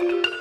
you.